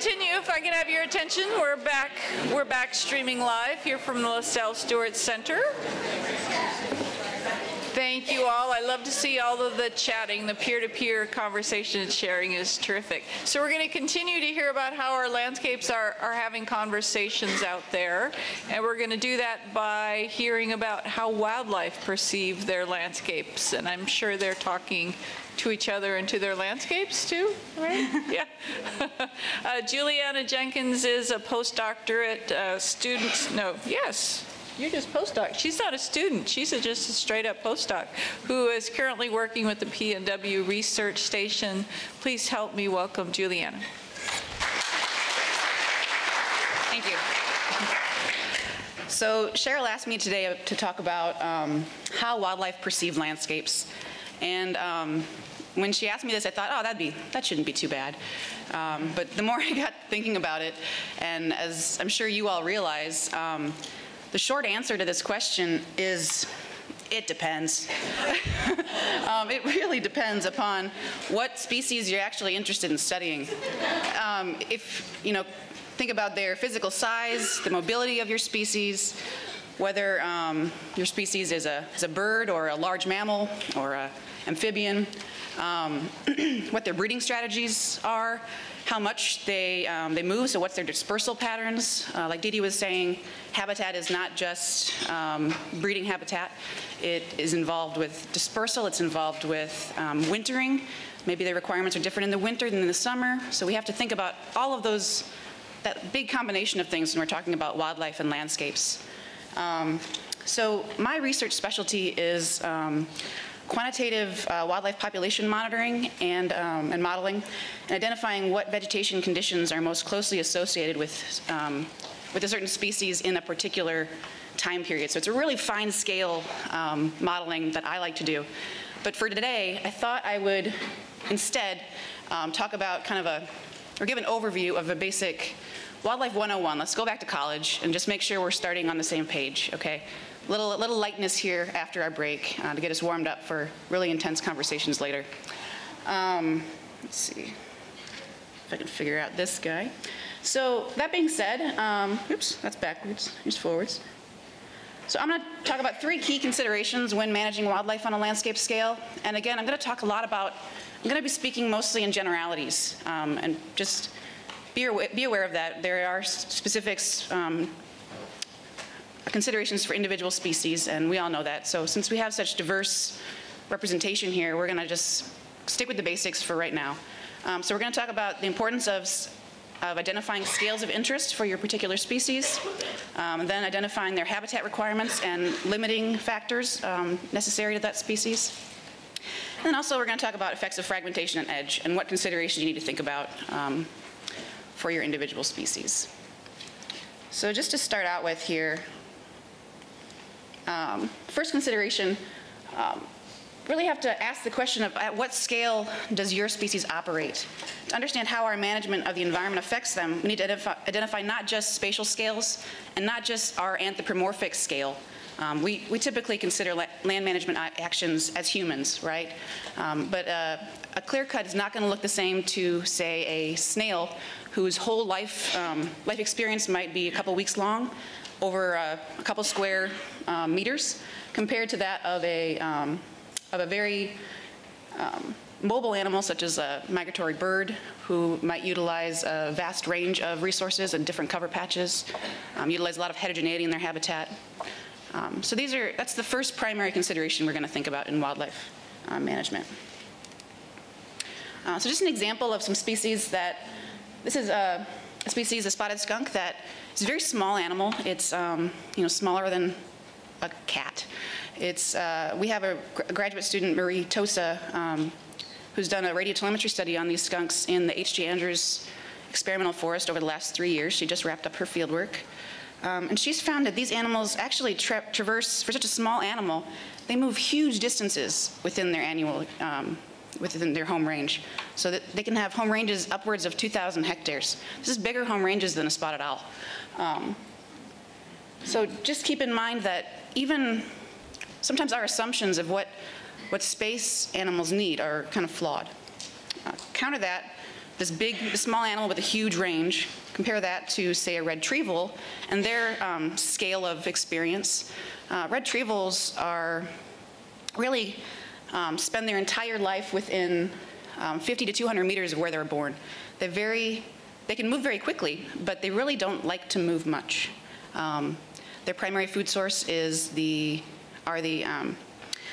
continue, if I can have your attention, we're back. We're back streaming live here from the LaSells Stewart Center. Thank you all. I love to see all of the chatting. The peer-to-peer conversation and sharing is terrific. So we're going to continue to hear about how our landscapes are, are having conversations out there. And we're going to do that by hearing about how wildlife perceive their landscapes. And I'm sure they're talking to each other and to their landscapes too, right? yeah. uh, Juliana Jenkins is a postdoctorate uh, student. No, yes, you're just postdoc. She's not a student. She's a, just a straight up postdoc who is currently working with the PNW Research Station. Please help me welcome Juliana. Thank you. So Cheryl asked me today to talk about um, how wildlife perceive landscapes. And um, when she asked me this, I thought, oh, that'd be, that shouldn't be too bad. Um, but the more I got thinking about it, and as I'm sure you all realize, um, the short answer to this question is it depends. um, it really depends upon what species you're actually interested in studying. Um, if, you know, think about their physical size, the mobility of your species, whether um, your species is a, is a bird or a large mammal or an amphibian, um, what their breeding strategies are, how much they, um, they move, so what's their dispersal patterns. Uh, like Didi was saying, habitat is not just um, breeding habitat. It is involved with dispersal, it's involved with um, wintering. Maybe the requirements are different in the winter than in the summer. So we have to think about all of those, that big combination of things when we're talking about wildlife and landscapes. Um, so my research specialty is um, quantitative uh, wildlife population monitoring and, um, and modeling, and identifying what vegetation conditions are most closely associated with, um, with a certain species in a particular time period. So it's a really fine scale um, modeling that I like to do. But for today, I thought I would instead um, talk about kind of a, or give an overview of a basic Wildlife 101. Let's go back to college and just make sure we're starting on the same page, okay? Little, little lightness here after our break uh, to get us warmed up for really intense conversations later. Um, let's see if I can figure out this guy. So that being said, um, oops, that's backwards, here's forwards. So I'm going to talk about three key considerations when managing wildlife on a landscape scale. And again, I'm going to talk a lot about, I'm going to be speaking mostly in generalities um, and just be, be aware of that. There are specifics um, considerations for individual species, and we all know that. So since we have such diverse representation here, we're gonna just stick with the basics for right now. Um, so we're gonna talk about the importance of, of identifying scales of interest for your particular species, um, then identifying their habitat requirements and limiting factors um, necessary to that species. And then also we're gonna talk about effects of fragmentation and edge and what considerations you need to think about um, for your individual species. So just to start out with here, um, first consideration, um, really have to ask the question of at what scale does your species operate? To understand how our management of the environment affects them, we need to identify, identify not just spatial scales and not just our anthropomorphic scale. Um, we, we typically consider land management actions as humans, right? Um, but uh, a clear cut is not going to look the same to, say, a snail whose whole life, um, life experience might be a couple weeks long over a, a couple square um, meters compared to that of a, um, of a very um, mobile animal such as a migratory bird who might utilize a vast range of resources and different cover patches, um, utilize a lot of heterogeneity in their habitat. Um, so these are, that's the first primary consideration we're going to think about in wildlife uh, management. Uh, so just an example of some species that, this is a, a species, a spotted skunk, that is a very small animal. It's um, you know smaller than a cat. It's, uh, we have a, a, graduate student, Marie Tosa, um, who's done a radiotelemetry study on these skunks in the H.J. Andrews experimental forest over the last three years. She just wrapped up her fieldwork. Um, and she's found that these animals actually tra traverse, for such a small animal, they move huge distances within their annual um, within their home range. So that they can have home ranges upwards of 2,000 hectares. This is bigger home ranges than a spotted owl. Um, so just keep in mind that even sometimes our assumptions of what, what space animals need are kind of flawed. Uh, counter that, this big, this small animal with a huge range, compare that to, say, a red tree vole and their um, scale of experience. Uh, red tree voles are really um, spend their entire life within um, 50 to 200 meters of where they're born. They're very, they can move very quickly, but they really don't like to move much. Um, their primary food source is the, are the, um,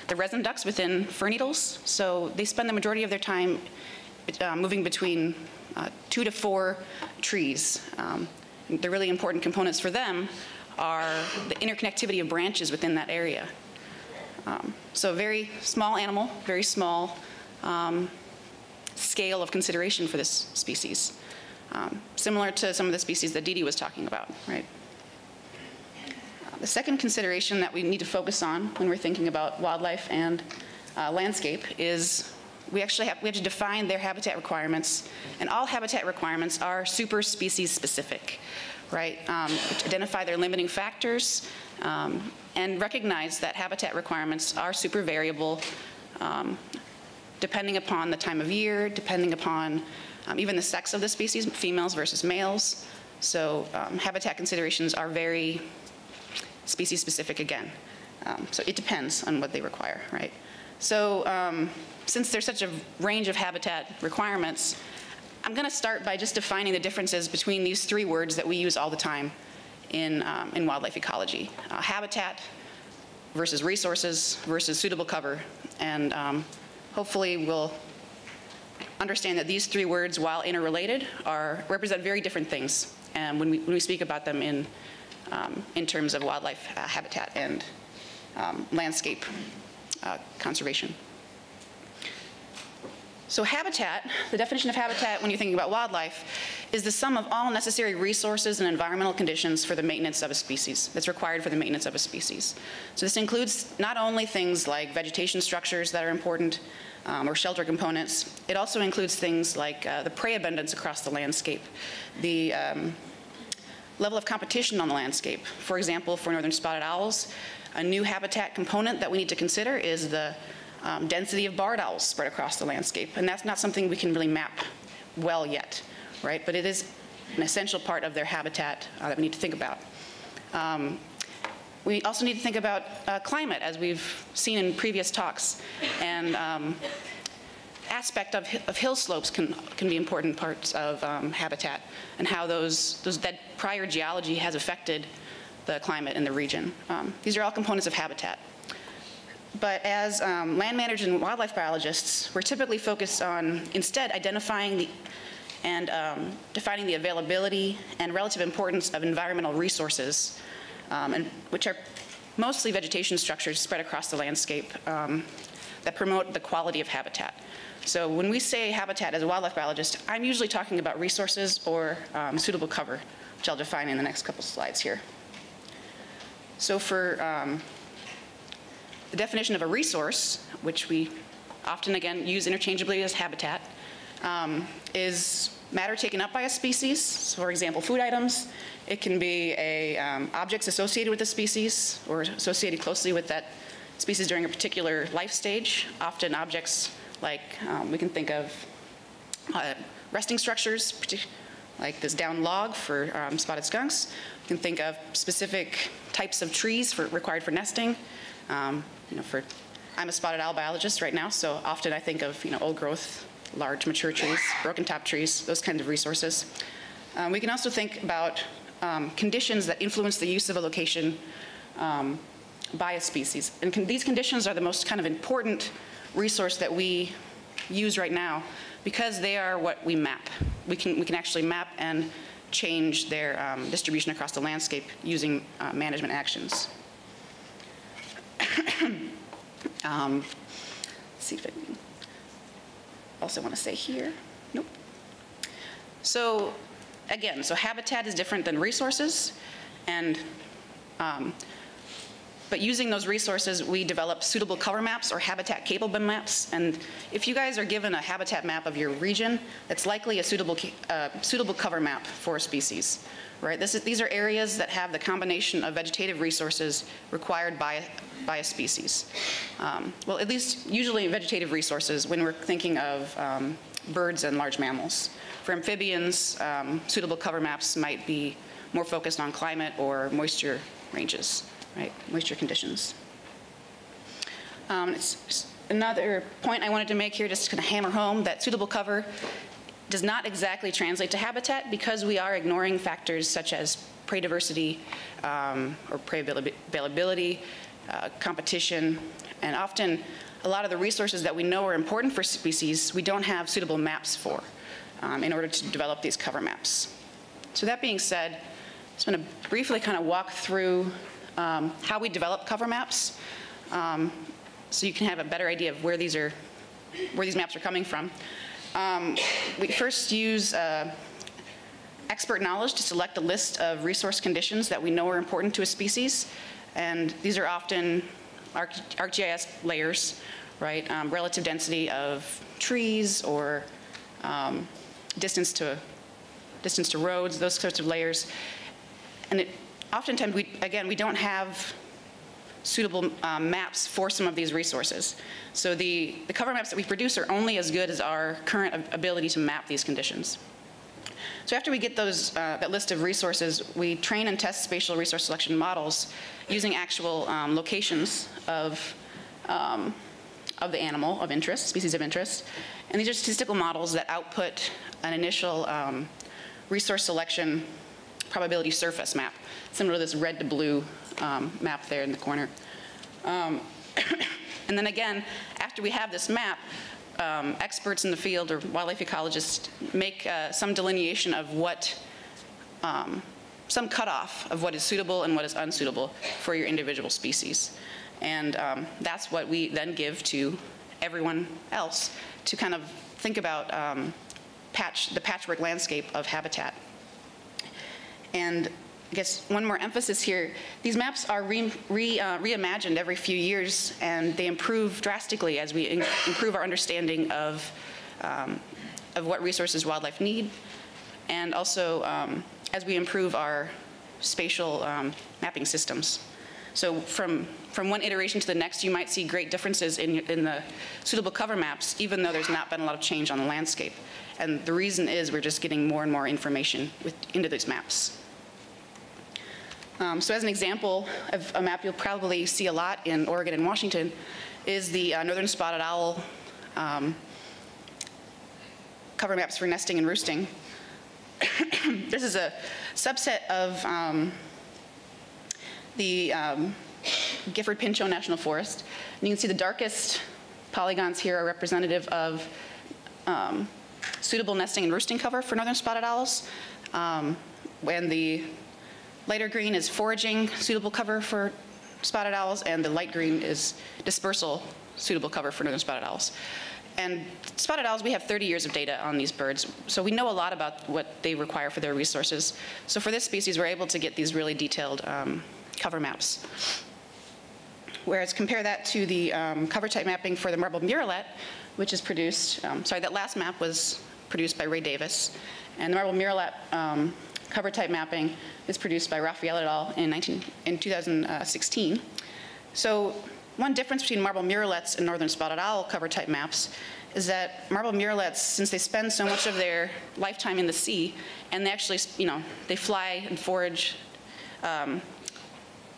the resin ducts within fir needles. So they spend the majority of their time uh, moving between uh, two to four trees. Um, the really important components for them are the interconnectivity of branches within that area. Um, so very small animal, very small um, scale of consideration for this species. Um, similar to some of the species that Dee was talking about, right? Uh, the second consideration that we need to focus on when we're thinking about wildlife and uh, landscape is we actually have, we have to define their habitat requirements, and all habitat requirements are super species specific, right? Um, identify their limiting factors, um, and recognize that habitat requirements are super variable um, depending upon the time of year, depending upon um, even the sex of the species, females versus males. So um, habitat considerations are very species specific again. Um, so it depends on what they require, right? So um, since there's such a range of habitat requirements, I'm going to start by just defining the differences between these three words that we use all the time in, um, in wildlife ecology. Uh, habitat versus resources versus suitable cover. And um, hopefully we'll understand that these three words, while interrelated, are, represent very different things and when we, when we speak about them in, um, in terms of wildlife uh, habitat and um, landscape uh, conservation. So habitat, the definition of habitat when you're thinking about wildlife, is the sum of all necessary resources and environmental conditions for the maintenance of a species, that's required for the maintenance of a species. So this includes not only things like vegetation structures that are important, um, or shelter components, it also includes things like uh, the prey abundance across the landscape, the um, level of competition on the landscape. For example, for northern spotted owls, a new habitat component that we need to consider is the um, density of barred owls spread across the landscape. And that's not something we can really map well yet, right? But it is an essential part of their habitat uh, that we need to think about. Um, we also need to think about uh, climate, as we've seen in previous talks. And um, aspect of, of hill slopes can, can be important parts of um, habitat and how those, those, that prior geology has affected the climate in the region. Um, these are all components of habitat. But as um, land managers and wildlife biologists, we're typically focused on instead identifying the and um, defining the availability and relative importance of environmental resources, um, and, which are mostly vegetation structures spread across the landscape um, that promote the quality of habitat. So when we say habitat as a wildlife biologist, I'm usually talking about resources or um, suitable cover, which I'll define in the next couple slides here. So for um, the definition of a resource, which we often, again, use interchangeably as habitat, um, is matter taken up by a species. So for example, food items. It can be a, um, objects associated with the species or associated closely with that species during a particular life stage. Often objects like um, we can think of uh, resting structures, like this down log for um, spotted skunks. We can think of specific types of trees for, required for nesting. Um, you know, for I'm a spotted owl biologist right now, so often I think of you know old growth, large mature trees, broken top trees, those kinds of resources. Um, we can also think about um, conditions that influence the use of a location um, by a species. And con these conditions are the most kind of important resource that we use right now because they are what we map. We can, we can actually map and change their um, distribution across the landscape using uh, management actions. um, see if I can also want to say here. Nope. So again, so habitat is different than resources, and um, but using those resources, we develop suitable cover maps or habitat capable maps. And if you guys are given a habitat map of your region, it's likely a suitable, uh, suitable cover map for a species, right? Is, these are areas that have the combination of vegetative resources required by, by a species. Um, well, at least usually vegetative resources when we're thinking of um, birds and large mammals. For amphibians, um, suitable cover maps might be more focused on climate or moisture ranges, right, moisture conditions. Um, Another point I wanted to make here, just to kind of hammer home, that suitable cover does not exactly translate to habitat because we are ignoring factors such as prey diversity um, or prey availability, uh, competition, and often a lot of the resources that we know are important for species, we don't have suitable maps for um, in order to develop these cover maps. So that being said, I'm just going to briefly kind of walk through um, how we develop cover maps um, so you can have a better idea of where these are, where these maps are coming from. Um, We first use uh, expert knowledge to select a list of resource conditions that we know are important to a species. And these are often Arc- ArcGIS layers, right? Um, Relative density of trees or um, distance to, distance to roads, those sorts of layers. And it, oftentimes, we, again, we don't have suitable um, maps for some of these resources. So the, the cover maps that we produce are only as good as our current ability to map these conditions. So after we get those, uh, that list of resources, we train and test spatial resource selection models using actual um, locations of, um, of the animal of interest, species of interest. And these are statistical models that output an initial um, resource selection probability surface map, similar to this red to blue um, map there in the corner. Um, And then again, after we have this map, um, experts in the field or wildlife ecologists make uh, some delineation of what, um, some cutoff of what is suitable and what is unsuitable for your individual species. And um, that's what we then give to everyone else to kind of think about um, patch, the patchwork landscape of habitat. And I guess one more emphasis here, these maps are re, re, uh, reimagined every few years and they improve drastically as we in- improve our understanding of, um, of what resources wildlife need and also um, as we improve our spatial um, mapping systems. So from, from one iteration to the next, you might see great differences in, in the suitable cover maps, even though there's not been a lot of change on the landscape. And the reason is we're just getting more and more information with, into these maps. Um, So as an example of a map you'll probably see a lot in Oregon and Washington is the uh, northern spotted owl um, cover maps for nesting and roosting. This is a subset of um, the um, Gifford Pinchot National Forest. And you can see the darkest polygons here are representative of um, suitable nesting and roosting cover for northern spotted owls. Um, When the lighter green is foraging suitable cover for spotted owls, and the light green is dispersal suitable cover for northern spotted owls. And spotted owls, we have 30 years of data on these birds, so we know a lot about what they require for their resources. So for this species, we're able to get these really detailed um, cover maps. Whereas compare that to the um, cover type mapping for the marbled murrelet, which is produced, um, sorry, that last map was produced by Ray Davis. And the marbled murrelet um, cover type mapping is produced by Raphael et al. in 19, in 2016. So one difference between marbled murrelets and northern spotted owl cover type maps is that marbled murrelets, since they spend so much of their lifetime in the sea, and they actually, you know, they fly and forage um,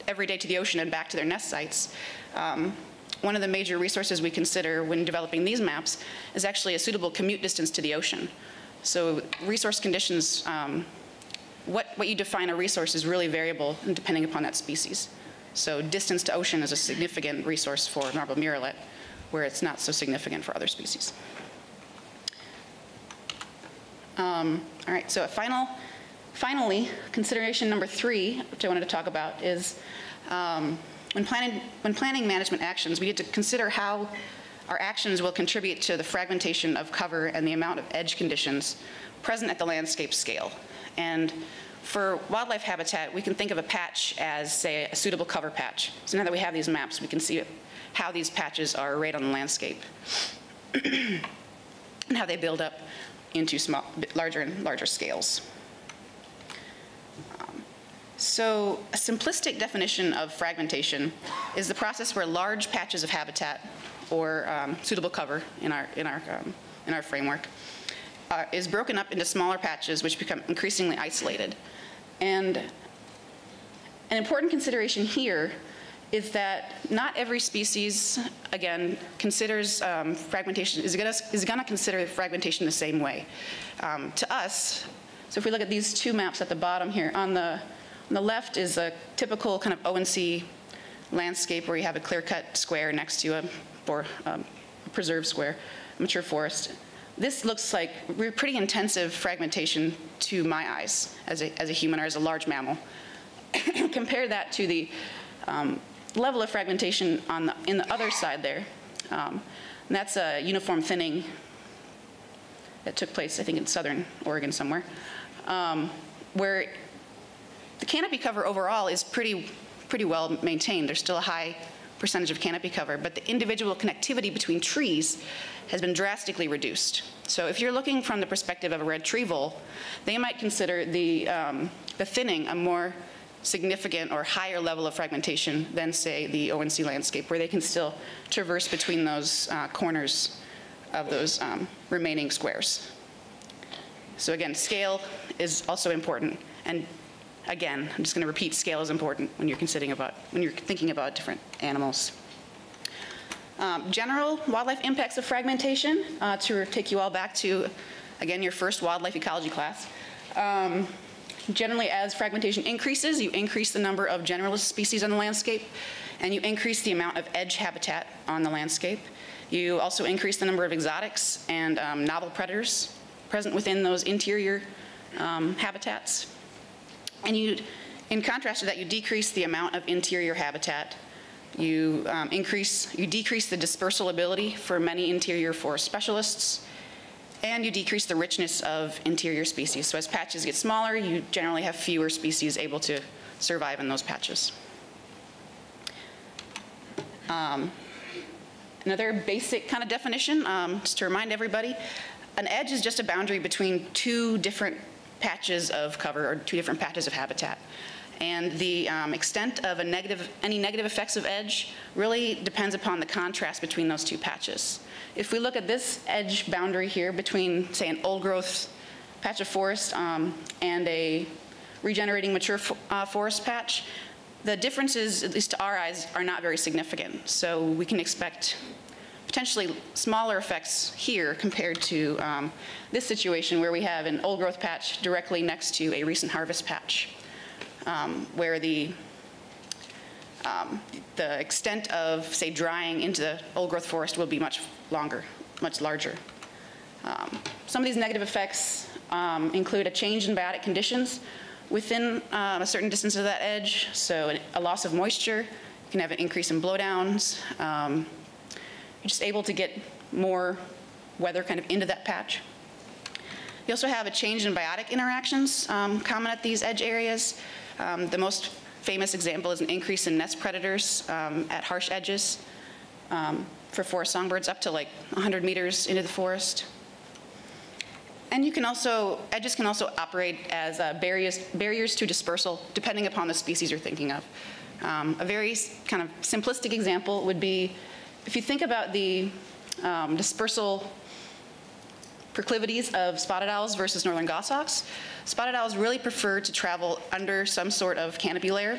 every day to the ocean and back to their nest sites. Um, one of the major resources we consider when developing these maps is actually a suitable commute distance to the ocean. So resource conditions, um, what, what you define a resource is really variable depending upon that species. So distance to ocean is a significant resource for marbled murrelet, where it's not so significant for other species. Um, All right, so a final, finally, consideration number three, which I wanted to talk about, is um, when planning, when planning management actions, we need to consider how our actions will contribute to the fragmentation of cover and the amount of edge conditions present at the landscape scale. And for wildlife habitat, we can think of a patch as, say, a suitable cover patch. So now that we have these maps, we can see how these patches are arrayed on the landscape and how they build up into small, larger and larger scales. Um, So a simplistic definition of fragmentation is the process where large patches of habitat or um, suitable cover in our, in our, um, in our framework uh, is broken up into smaller patches which become increasingly isolated. And an important consideration here is that not every species, again, considers um, fragmentation, is gonna, is gonna consider fragmentation the same way. Um, to us, so if we look at these two maps at the bottom here, on the, on the left is a typical kind of O&C landscape where you have a clear-cut square next to a, or, um, a preserved square, mature forest. This looks like pretty intensive fragmentation to my eyes as a, as a human or as a large mammal. Compare that to the um, level of fragmentation on the, in the other side there. Um, and that's a uniform thinning that took place, I think, in southern Oregon somewhere, um, where the canopy cover overall is pretty, pretty well maintained. There's still a high percentage of canopy cover, but the individual connectivity between trees has been drastically reduced. So if you're looking from the perspective of a red tree vole, they might consider the, um, the thinning a more significant or higher level of fragmentation than, say, the O&C landscape, where they can still traverse between those uh, corners of those um, remaining squares. So again, scale is also important. And again, I'm just going to repeat, scale is important when you're considering about, when you're thinking about different animals. Um, general wildlife impacts of fragmentation, uh, to take you all back to, again, your first wildlife ecology class. Um, generally, as fragmentation increases, you increase the number of generalist species on the landscape, and you increase the amount of edge habitat on the landscape. You also increase the number of exotics and um, novel predators present within those interior um, habitats. And you, in contrast to that, you decrease the amount of interior habitat. You um, increase, you decrease the dispersal ability for many interior forest specialists, and you decrease the richness of interior species. So as patches get smaller, you generally have fewer species able to survive in those patches. Um, another basic kind of definition, um, just to remind everybody, an edge is just a boundary between two different patches of cover or two different patches of habitat. And the um, extent of a negative, any negative effects of edge really depends upon the contrast between those two patches. If we look at this edge boundary here between, say, an old growth patch of forest um, and a regenerating mature uh, forest patch, the differences, at least to our eyes, are not very significant. So we can expect potentially smaller effects here compared to um, this situation where we have an old growth patch directly next to a recent harvest patch, um, where the um, the extent of, say, drying into the old growth forest will be much longer, much larger. Um, some of these negative effects um, include a change in biotic conditions within a certain distance of that edge, so a loss of moisture, you can have an increase in blowdowns, um, just able to get more weather kind of into that patch. You also have a change in biotic interactions um, common at these edge areas. Um, the most famous example is an increase in nest predators um, at harsh edges um, for forest songbirds up to like 100 meters into the forest. And you can also, edges can also operate as uh, barriers, barriers to dispersal depending upon the species you're thinking of. Um, a very kind of simplistic example would be if you think about the um, dispersal proclivities of spotted owls versus northern goshawks, spotted owls really prefer to travel under some sort of canopy layer,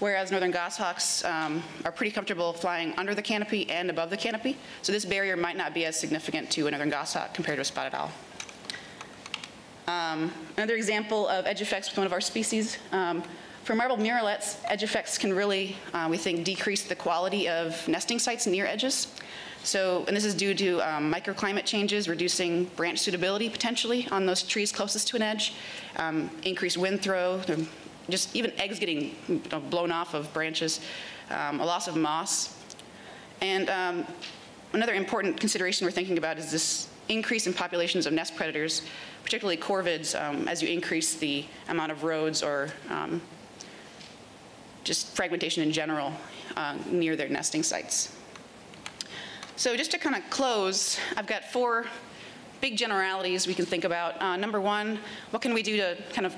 whereas northern goshawks um, are pretty comfortable flying under the canopy and above the canopy. So this barrier might not be as significant to a northern goshawk compared to a spotted owl. Um, another example of edge effects with one of our species, um, for marbled murrelets, edge effects can really, uh, we think, decrease the quality of nesting sites near edges. So, and this is due to um, microclimate changes, reducing branch suitability potentially on those trees closest to an edge, um, increased wind throw, just even eggs getting blown off of branches, um, a loss of moss. And um, another important consideration we're thinking about is this increase in populations of nest predators, particularly corvids, um, as you increase the amount of roads or um, just fragmentation in general uh, near their nesting sites. So just to kind of close, I've got four big generalities we can think about. Uh, number one, what can we do to kind of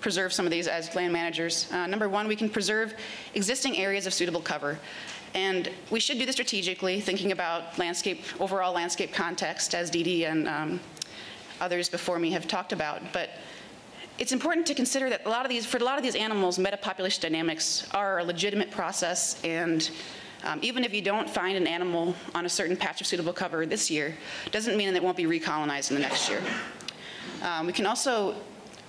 preserve some of these as land managers? Uh, number one, we can preserve existing areas of suitable cover. And we should do this strategically, thinking about landscape, overall landscape context, as Dee and um, others before me have talked about, but it's important to consider that a lot of these, for a lot of these animals, metapopulation dynamics are a legitimate process, and um, even if you don't find an animal on a certain patch of suitable cover this year, doesn't mean that it won't be recolonized in the next year. Um, We can also,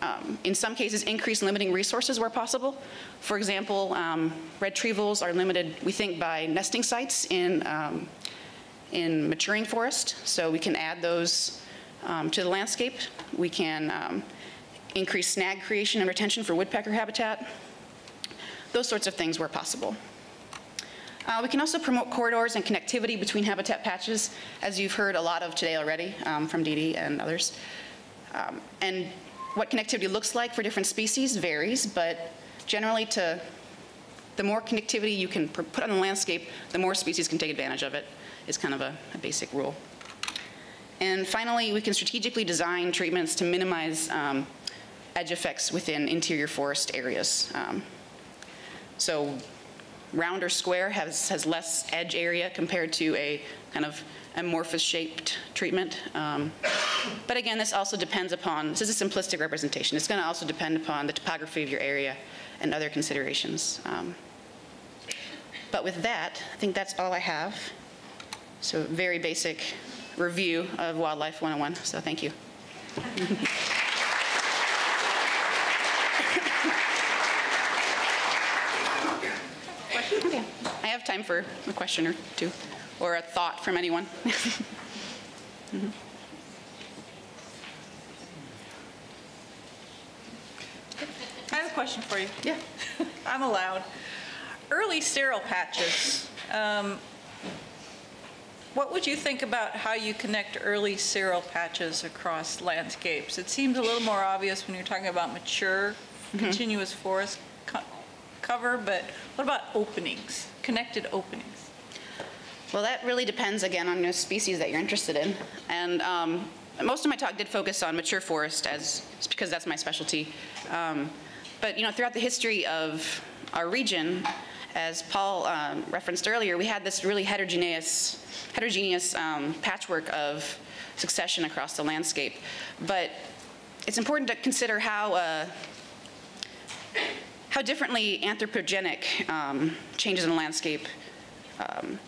um, in some cases, increase limiting resources where possible. For example, um, red tree are limited, we think, by nesting sites in, um, in maturing forest, so we can add those um, to the landscape. We can increase snag creation and retention for woodpecker habitat, those sorts of things where possible. Uh, We can also promote corridors and connectivity between habitat patches, as you've heard a lot of today already um, from Dee Dee and others. Um, And what connectivity looks like for different species varies, but generally to, the more connectivity you can put on the landscape, the more species can take advantage of it, is kind of a a basic rule. And finally, we can strategically design treatments to minimize um, edge effects within interior forest areas. Um, So round or square has, has less edge area compared to a kind of amorphous-shaped treatment. Um, But again, this also depends upon, this is a simplistic representation. It's going to also depend upon the topography of your area and other considerations. Um, But with that, I think that's all I have. So very basic review of Wildlife 101, so thank you. Okay. I have time for a question or two, or a thought from anyone. I have a question for you. Yeah. I'm allowed. Early seral patches, um, what would you think about how you connect early seral patches across landscapes? It seems a little more obvious when you're talking about mature, continuous forest cover, but what about openings, connected openings? Well, that really depends, again, on the species that you're interested in. And um, most of my talk did focus on mature forest as, because that's my specialty. Um, But, you know, throughout the history of our region, as Paul um, referenced earlier, we had this really heterogeneous, heterogeneous um, patchwork of succession across the landscape. But it's important to consider how uh, how differently anthropogenic um, changes in the landscape um,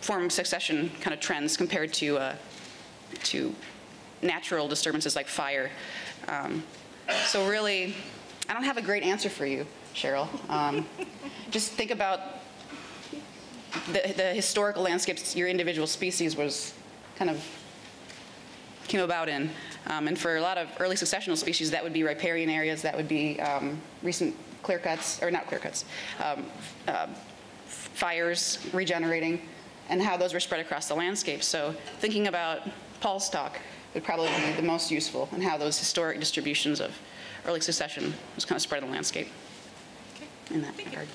form succession kind of trends compared to, uh, to natural disturbances like fire. Um, so really, I don't have a great answer for you, Cheryl. Um, just think about the, the historical landscapes your individual species was kind of came about in. Um, and for a lot of early successional species, that would be riparian areas, that would be um, recent clear cuts, or not clear cuts, um, uh, fires regenerating, and how those were spread across the landscape. So thinking about Paul's talk would probably be the most useful, and how those historic distributions of early succession was kind of spread in the landscape Okay. in that regard.